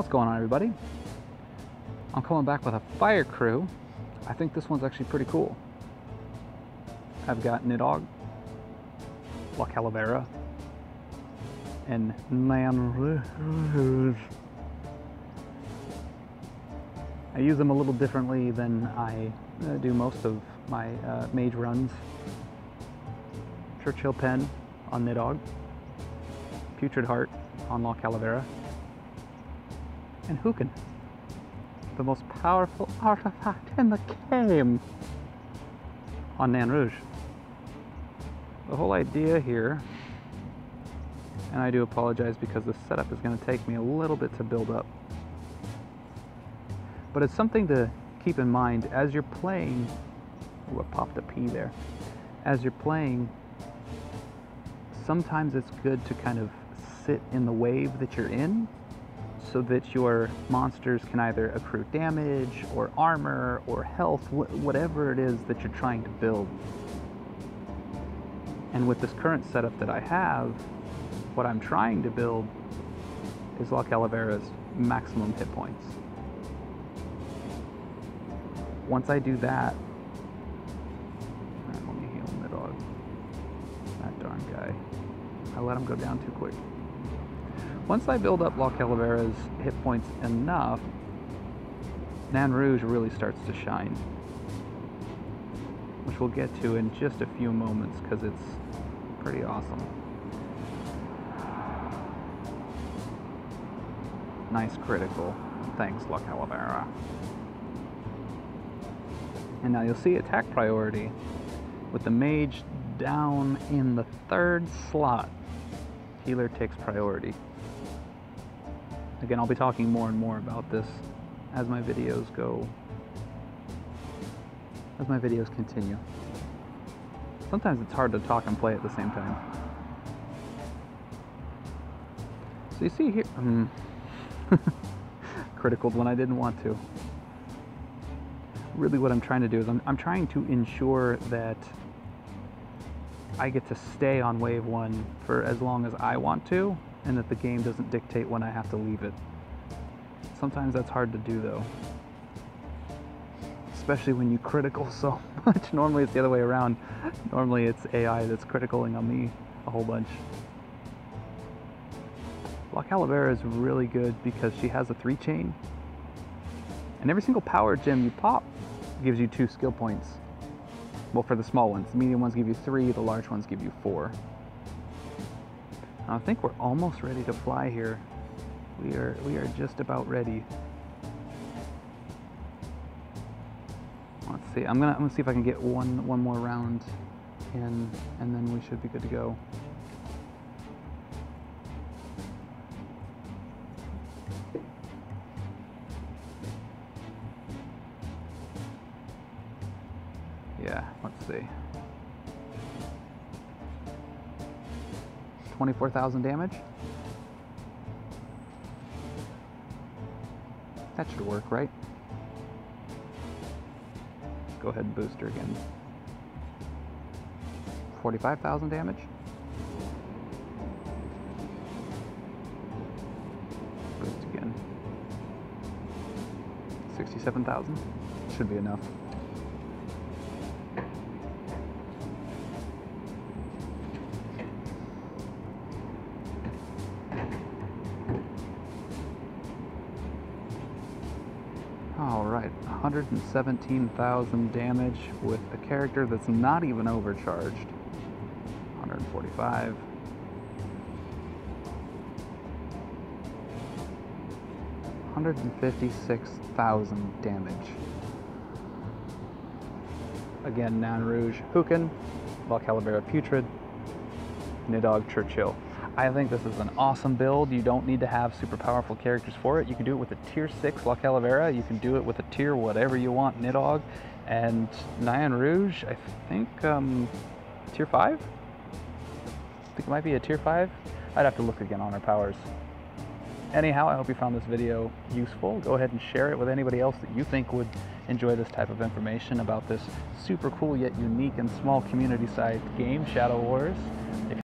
What's going on everybody? I'm coming back with a fire crew. I think this one's actually pretty cool. I've got Nidhogg, La Calavera, and Rouge. I use them a little differently than I uh, do most of my uh, mage runs. Churchill Pen on Nidhogg, Putrid Heart on La Calavera, and Hukin, the most powerful artifact in the game on Nain Rouge. The whole idea here, and I do apologize because the setup is going to take me a little bit to build up, but it's something to keep in mind as you're playing. Oh, I popped a P there. As you're playing, sometimes it's good to kind of sit in the wave that you're in so that your monsters can either accrue damage or armor or health, wh whatever it is that you're trying to build. And with this current setup that I have, what I'm trying to build is La Calavera's maximum hit points. Once I do that, let me heal Nidhogg. That darn guy. I let him go down too quick. Once I build up La Calavera's hit points enough, Nain Rouge really starts to shine. Which we'll get to in just a few moments because it's pretty awesome. Nice critical. Thanks, La Calavera. And now you'll see attack priority with the mage down in the third slot. Healer takes priority. Again, I'll be talking more and more about this as my videos go, as my videos continue. Sometimes it's hard to talk and play at the same time. So you see here, um, when I didn't want to. Really what I'm trying to do is I'm, I'm trying to ensure that I get to stay on wave one for as long as I want to and that the game doesn't dictate when I have to leave it. Sometimes that's hard to do though. Especially when you critical so much. Normally it's the other way around. Normally it's AI that's criticaling on me a whole bunch. La Calavera is really good because she has a three chain. And every single power gem you pop gives you two skill points. Well, for the small ones. The medium ones give you three, the large ones give you four. I think we're almost ready to fly here. We are we are just about ready. Let's see. I'm gonna I'm gonna see if I can get one one more round in, and then we should be good to go. Yeah, let's see. 24,000 damage. That should work, right? Go ahead and boost her again. 45,000 damage. Boost again. 67,000. Should be enough. 117,000 damage with a character that's not even overcharged. 145. Hundred and fifty-six thousand damage. Again, Nain Rouge, Hukin, La Calavera Putrid, Nidhogg Churchill. I think this is an awesome build. You don't need to have super powerful characters for it. You can do it with a tier 6 La Calavera. You can do it with a tier whatever you want Nidhogg. And Nain Rouge, I think um, tier 5? I think it might be a tier 5. I'd have to look again on her powers. Anyhow, I hope you found this video useful. Go ahead and share it with anybody else that you think would enjoy this type of information about this super cool yet unique and small community-sized game, Shadow Wars. If